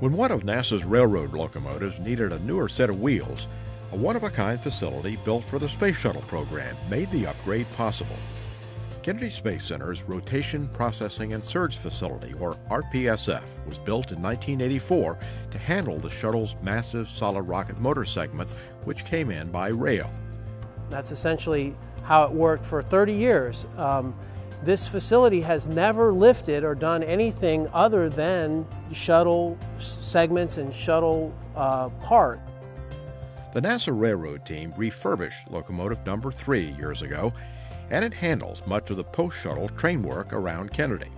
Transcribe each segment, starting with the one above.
When one of NASA's railroad locomotives needed a newer set of wheels, a one of a kind facility built for the Space Shuttle program made the upgrade possible. Kennedy Space Center's Rotation Processing and Surge Facility, or RPSF, was built in 1984 to handle the shuttle's massive solid rocket motor segments, which came in by rail. That's essentially how it worked for 30 years. Um, this facility has never lifted or done anything other than shuttle segments and shuttle uh, part. The NASA Railroad team refurbished locomotive number 3 years ago, and it handles much of the post-shuttle train work around Kennedy.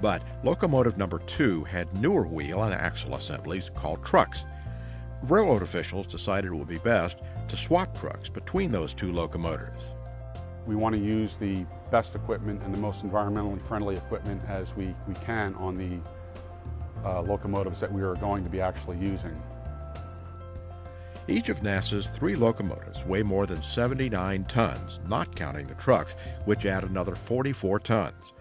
But locomotive number 2 had newer wheel and axle assemblies called trucks. Railroad officials decided it would be best to swap trucks between those two locomotives. We want to use the best equipment and the most environmentally friendly equipment as we, we can on the uh, locomotives that we are going to be actually using. Each of NASA's three locomotives weigh more than 79 tons, not counting the trucks, which add another 44 tons.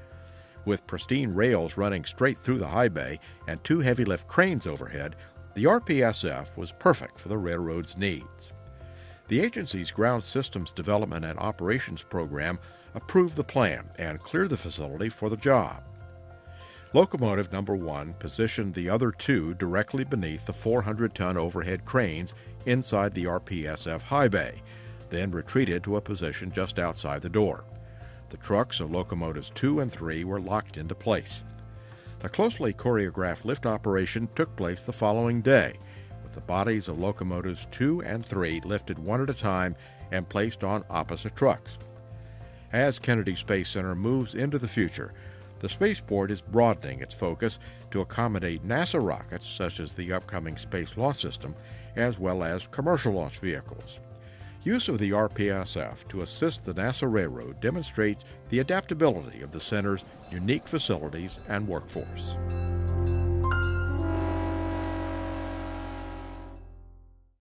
With pristine rails running straight through the high bay and two heavy lift cranes overhead, the RPSF was perfect for the railroad's needs. The agency's Ground Systems Development and Operations Program approved the plan and cleared the facility for the job. Locomotive number one positioned the other two directly beneath the 400 ton overhead cranes inside the RPSF high bay, then retreated to a position just outside the door. The trucks of locomotives 2 and 3 were locked into place. The closely choreographed lift operation took place the following day the bodies of locomotives 2 and 3 lifted one at a time and placed on opposite trucks. As Kennedy Space Center moves into the future, the spaceport is broadening its focus to accommodate NASA rockets such as the upcoming Space Launch System, as well as commercial launch vehicles. Use of the RPSF to assist the NASA Railroad demonstrates the adaptability of the center's unique facilities and workforce.